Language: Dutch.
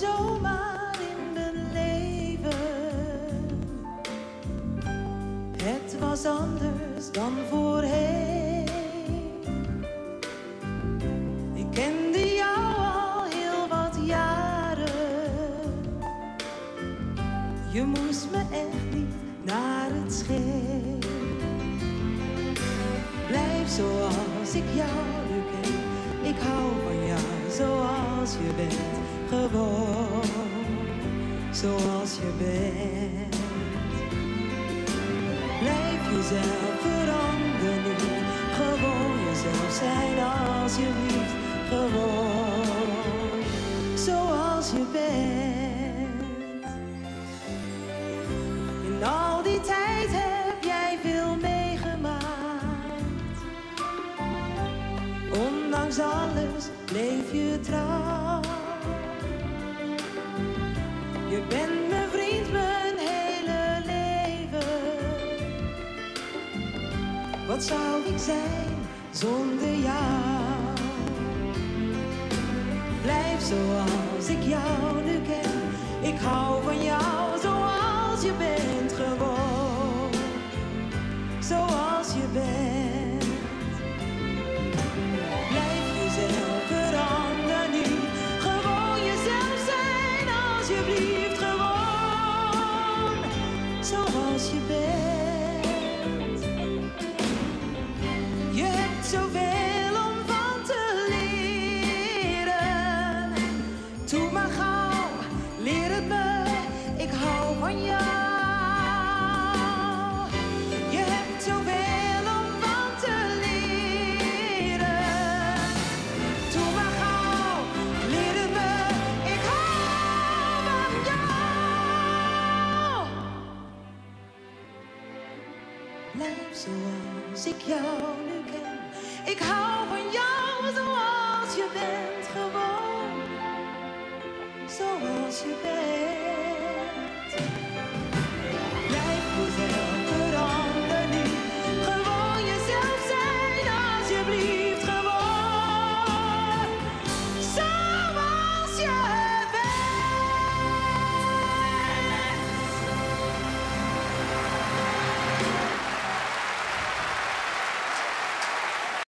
zomaar in mijn leven. Het was anders dan voorheen. Ik kende jou al heel wat jaren. Je moest me echt niet naar het scheen. Blijf zoals ik jou nu ken. Ik hou van jou zoals je bent gewoon zoals je bent. Blijf jezelf veranderen. Gewoon jezelf zijn als je lief. Gewoon zoals je bent. In al die tijd heb jij veel meegemaakt. Ondanks alles bleef je trouw. Wat zou ik zijn zonder jou? Blijf zoals ik jou nu ken. Ik hou van jou zoals je bent gewoon. Zoals je bent. Blijf jezelf veranderen nu. Gewoon jezelf zijn alsjeblieft gewoon. Zoals je bent. Blijf zoals ik jou nu ken. Ik hou van jou zoals je bent, gewoon zoals je bent.